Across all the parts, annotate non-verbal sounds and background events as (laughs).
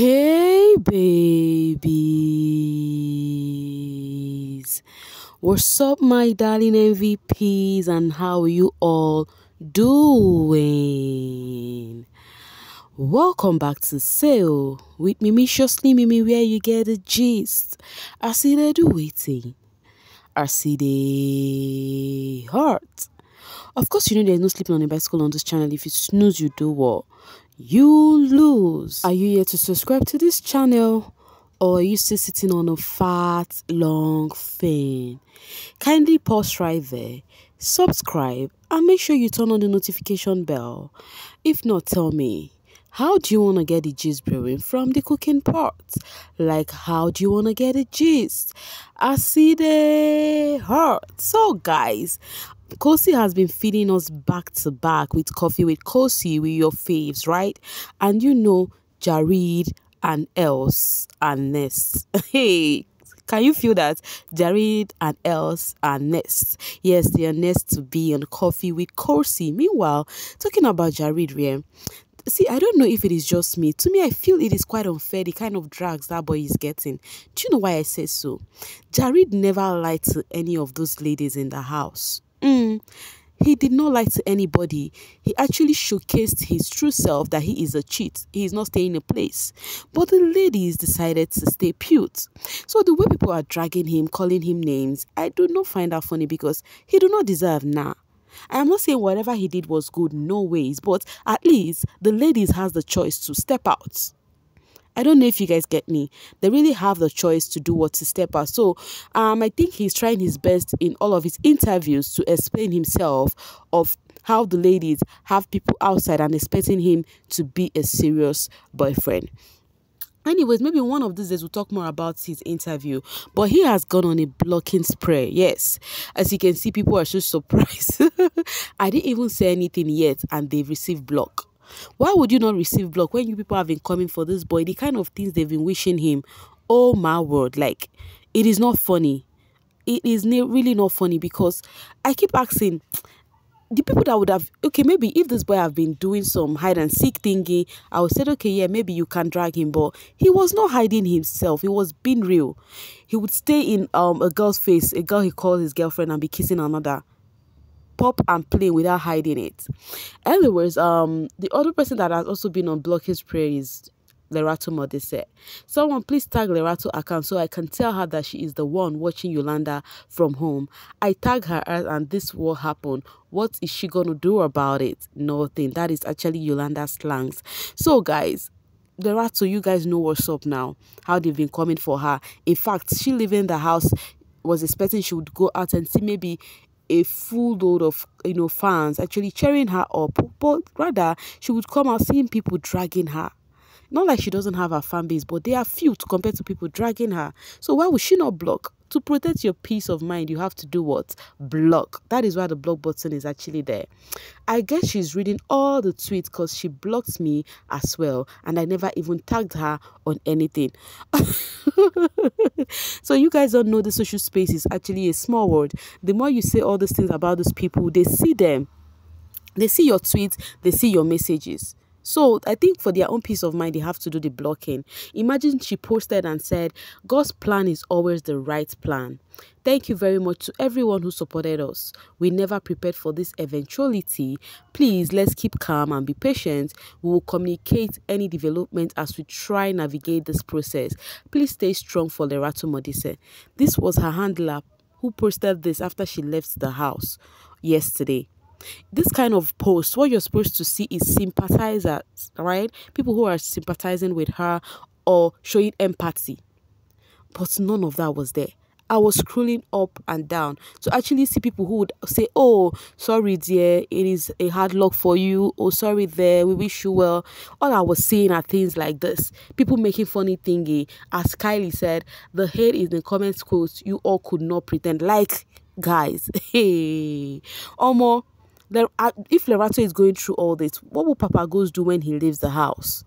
Hey babies, what's up my darling MVPs and how you all doing? Welcome back to Sail with Mimiciously Mimi where you get the gist. I see they do waiting. I see the heart. Of course, you know there's no sleeping on a bicycle on this channel. If you snooze, you do what? You lose. Are you here to subscribe to this channel? Or are you still sitting on a fat, long thing? Kindly pause right there, subscribe, and make sure you turn on the notification bell. If not, tell me. How do you want to get the gist brewing from the cooking pot? Like, how do you want to get the gist? I see the heart. So, guys, Kosi has been feeding us back to back with coffee with Kosi with your faves, right? And you know, Jareed and Els and Nest. (laughs) Hey, can you feel that? Jareed and Els are Nest. Yes, they are Nest to be on coffee with Kosi. Meanwhile, talking about Jareed here, see, I don't know if it is just me. To me, I feel it is quite unfair the kind of drags that boy is getting. Do you know why I say so? Jareed never lied to any of those ladies in the house. Mm, he did not lie to anybody. He actually showcased his true self that he is a cheat. He is not staying in a place. But the ladies decided to stay pute. So the way people are dragging him, calling him names, I do not find that funny because he do not deserve nah. I am not saying whatever he did was good, no ways, but at least the ladies has the choice to step out. I don't know if you guys get me. They really have the choice to do what to step out. So um, I think he's trying his best in all of his interviews to explain himself of how the ladies have people outside and expecting him to be a serious boyfriend. Anyways, maybe one of these days we'll talk more about his interview. But he has gone on a blocking spray. Yes. As you can see, people are so (laughs) surprised. I didn't even say anything yet and they've received block. Why would you not receive block when you people have been coming for this boy? The kind of things they've been wishing him. Oh my word. Like, it is not funny. It is really not funny because I keep asking (tsk) the people that would have okay maybe if this boy have been doing some hide and seek thingy i would said okay yeah maybe you can drag him but he was not hiding himself he was being real he would stay in um a girl's face a girl he called his girlfriend and be kissing another pop and play without hiding it. Anyways, um, the other person that has also been on Block His Prayer is Lerato Modise. Someone please tag Lerato account so I can tell her that she is the one watching Yolanda from home. I tag her and this will happen. What is she gonna do about it? Nothing. That is actually Yolanda's slangs. So guys, Lerato, you guys know what's up now. How they've been coming for her. In fact, she leaving the house was expecting she would go out and see maybe a full load of you know fans actually cheering her up. But rather she would come out seeing people dragging her. Not like she doesn't have a fan base but they are few to compared to people dragging her. So why would she not block to protect your peace of mind, you have to do what? Block. That is why the block button is actually there. I guess she's reading all the tweets because she blocked me as well. And I never even tagged her on anything. (laughs) so you guys don't know the social space is actually a small world. The more you say all these things about those people, they see them. They see your tweets, they see your messages. So I think for their own peace of mind, they have to do the blocking. Imagine she posted and said, God's plan is always the right plan. Thank you very much to everyone who supported us. We never prepared for this eventuality. Please, let's keep calm and be patient. We will communicate any development as we try navigate this process. Please stay strong for Lerato Modise. This was her handler who posted this after she left the house yesterday this kind of post what you're supposed to see is sympathizers right people who are sympathizing with her or showing empathy but none of that was there I was scrolling up and down to actually see people who would say, Oh, sorry, dear, it is a hard luck for you. Oh, sorry, there, we wish you well. All I was seeing are things like this people making funny thingy. As Kylie said, the hate in the comments quotes, you all could not pretend. Like, guys, (laughs) hey, Omo, Uh, if Lerato is going through all this, what will Papa Ghost do when he leaves the house?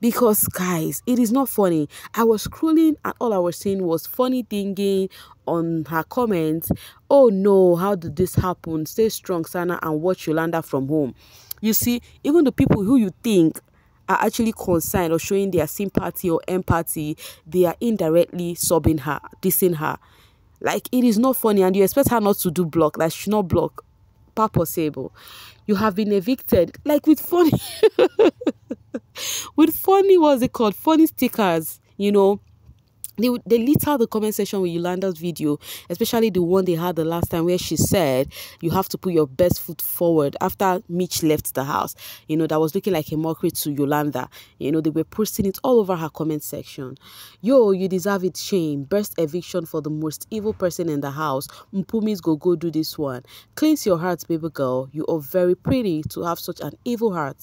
Because, guys, it is not funny. I was scrolling and all I was seeing was funny thinking on her comments. Oh no, how did this happen? Stay strong, Sana, and watch Yolanda from home. You see, even the people who you think are actually concerned or showing their sympathy or empathy, they are indirectly sobbing her, dissing her. Like it is not funny, and you expect her not to do block, like she not block. Pas possible. You have been evicted, like with funny, (laughs) with funny, what's it called? Funny stickers, you know they, they lit out the comment section with Yolanda's video, especially the one they had the last time where she said you have to put your best foot forward after Mitch left the house. You know, that was looking like a mockery to Yolanda. You know, they were posting it all over her comment section. Yo, you deserve it, shame. Best eviction for the most evil person in the house. Mpumi's go go do this one. Cleanse your heart, baby girl. You are very pretty to have such an evil heart.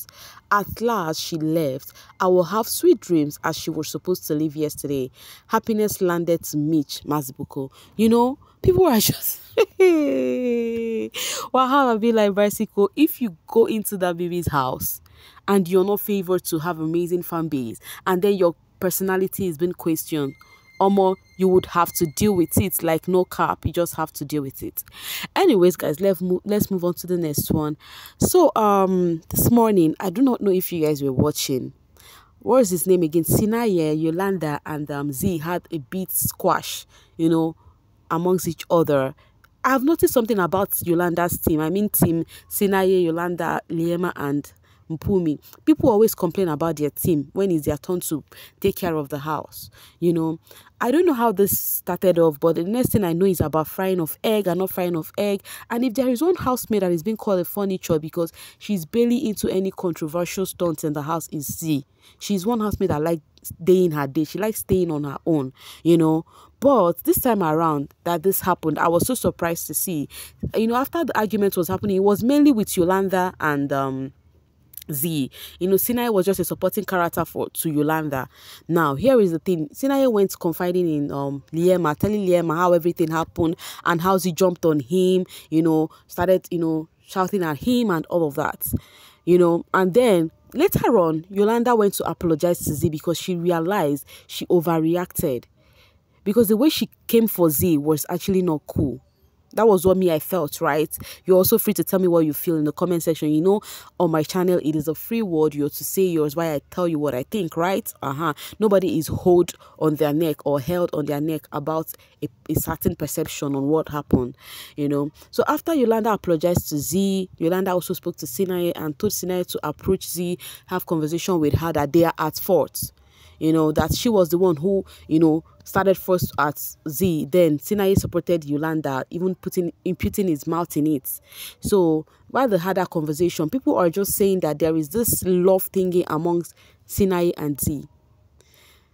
At last, she left. I will have sweet dreams as she was supposed to leave yesterday. Happiness landed to Mitch Mazibuko. You know, people are (laughs) just. well, how I be like bicycle. If you go into that baby's house and you're not favored to have amazing fan base, and then your personality is being questioned, Omo, you would have to deal with it like no cap. You just have to deal with it. Anyways, guys, let's move let's move on to the next one. So um this morning, I do not know if you guys were watching. What is his name again? Sinaye, Yolanda, and um Zee had a beat squash, you know, amongst each other. I've noticed something about Yolanda's team. I mean team Sinaye, Yolanda, Liema, and Mpumi. People always complain about their team when it's their turn to take care of the house. You know, I don't know how this started off, but the next thing I know is about frying of egg and not frying of egg. And if there is one housemaid that is being called a furniture because she's barely into any controversial stunts in the house is Zee. She's one housemaid that likes staying her day. She likes staying on her own, you know. But this time around that this happened, I was so surprised to see. You know, after the argument was happening, it was mainly with Yolanda and um Zee. You know, Sinaye was just a supporting character for to Yolanda. Now, here is the thing. Sinaye went confiding in um Liema, telling Liema how everything happened and how Zee jumped on him, you know, started, you know, shouting at him and all of that. You know, and then later on, Yolanda went to apologize to Zee because she realized she overreacted. Because the way she came for Zee was actually not cool that was what me I felt, right? You're also free to tell me what you feel in the comment section. You know, on my channel, it is a free word. You're to say yours why I tell you what I think, right? Uh-huh. Nobody is hold on their neck or held on their neck about a, a certain perception on what happened, you know. So after Yolanda apologized to Zee, Yolanda also spoke to Sinaye and told Sinaye to approach Zee, have conversation with her that they are at fault you know, that she was the one who, you know, started first at Zee. Then Sinaye supported Yolanda, even putting imputing his mouth in it. So while they had that conversation, people are just saying that there is this love thingy amongst Sinaye and Zee.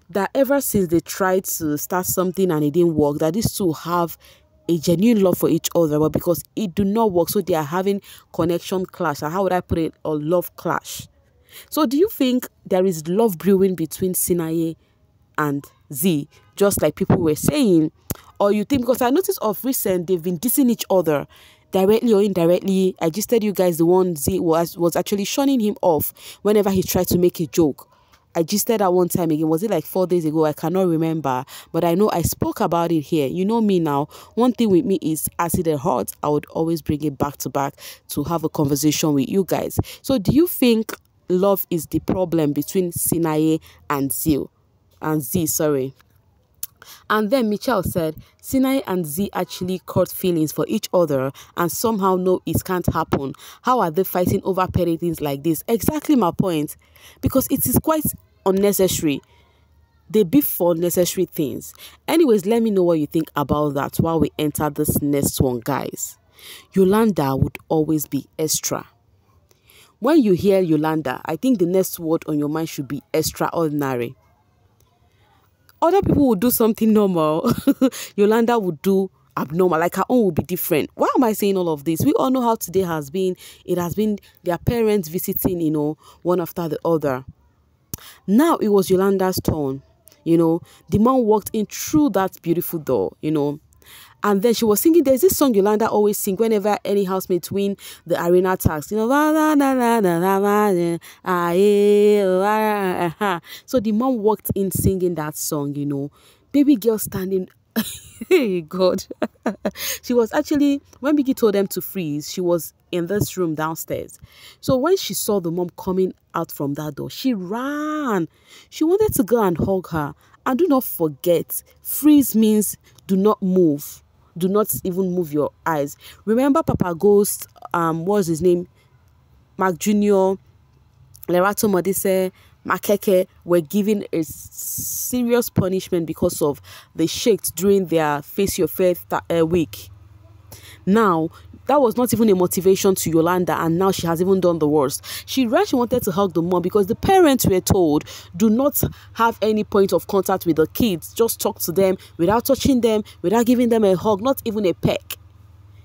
That ever since they tried to start something and it didn't work, that these two have a genuine love for each other, but because it do not work, so they are having connection clash. Or how would I put it? Or love clash. So do you think there is love brewing between Sinaye and Zee, just like people were saying? Or you think, because I noticed of recent, they've been dissing each other directly or indirectly. I just said you guys the one Zee was, was actually shunning him off whenever he tried to make a joke. I just said that one time again. Was it like four days ago? I cannot remember. But I know I spoke about it here. You know me now. One thing with me is as it hurts, I would always bring it back to back to have a conversation with you guys. So do you think love is the problem between Sinaye and Zil. And Zee, sorry. And then Michelle said, Sinaye and Zee actually caught feelings for each other and somehow know it can't happen. How are they fighting over petty things like this? Exactly my point. Because it is quite unnecessary. They beef for necessary things. Anyways, let me know what you think about that while we enter this next one, guys. Yolanda would always be extra. When you hear Yolanda, I think the next word on your mind should be extraordinary. Other people would do something normal. (laughs) Yolanda would do abnormal like her own will be different. Why am i saying all of this? We all know how today has been. It has been their parents visiting you know one after the other. Now it was yolanda's turn you know. The mom walked in through that beautiful door you know and then she was singing, there's this song Yolanda always sing whenever any housemates win the arena task. You know, so the mom walked in singing that song, you know. Baby girl standing (laughs) hey God. (laughs) she was actually when Biggie told them to freeze, she was in this room downstairs. So when she saw the mom coming out from that door, she ran. She wanted to go and hug her. And do not forget, freeze means do not move. Do not even move your eyes. Remember Papa Ghost, um, what was his name? Mark Jr., Lerato Modise, Makeke were given a serious punishment because of the shakes during their Face Your Faith uh, week. Now, that was not even a motivation to Yolanda, and now she has even done the worst. She really wanted to hug the mom because the parents were told do not have any point of contact with the kids, just talk to them without touching them, without giving them a hug, not even a peck.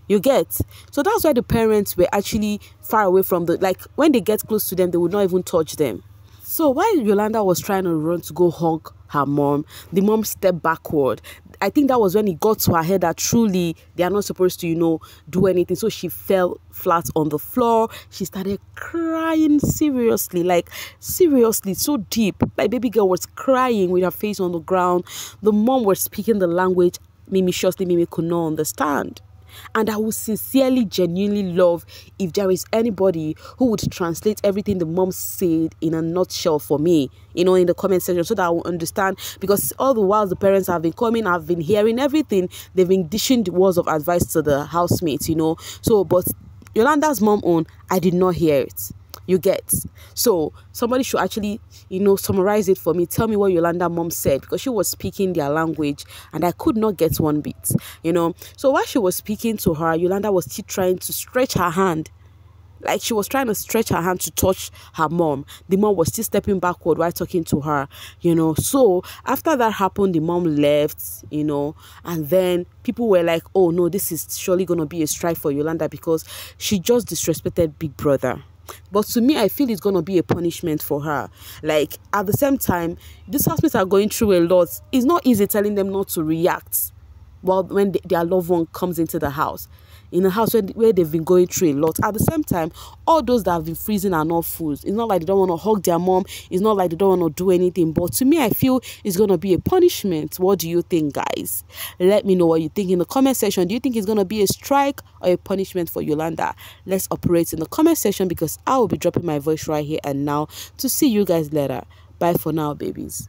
You get? So that's why the parents were actually far away from the like when they get close to them, they would not even touch them. So while Yolanda was trying to run to go hug her mom, the mom stepped backward. I think that was when it got to her head that truly they are not supposed to, you know, do anything. So she fell flat on the floor. She started crying seriously, like seriously, so deep. My baby girl was crying with her face on the ground. The mom was speaking the language Mimiciously Mimi could not understand. And I would sincerely, genuinely love if there is anybody who would translate everything the mom said in a nutshell for me, you know, in the comment section so that I will understand. Because all the while the parents have been coming, I've been hearing everything. They've been dishing the words of advice to the housemates, you know. So, but Yolanda's mom own, I did not hear it you get. So somebody should actually you know summarize it for me. Tell me what yolanda mom said because she was speaking their language and i could not get one bit you know. So while she was speaking to her yolanda was still trying to stretch her hand. Like she was trying to stretch her hand to touch her mom. The mom was still stepping backward while talking to her you know. So after that happened the mom left you know and then people were like oh no this is surely going to be a strike for yolanda because she just disrespected big brother but to me, I feel it's going to be a punishment for her. Like, at the same time, these housemates are going through a lot. It's not easy telling them not to react well when their loved one comes into the house in a house where, where they've been going through a lot. At the same time, all those that have been freezing are not fools. It's not like they don't want to hug their mom. It's not like they don't want to do anything. But to me, I feel it's going to be a punishment. What do you think, guys? Let me know what you think in the comment section. Do you think it's going to be a strike or a punishment for Yolanda? Let's operate in the comment section because I will be dropping my voice right here and now to see you guys later. Bye for now, babies.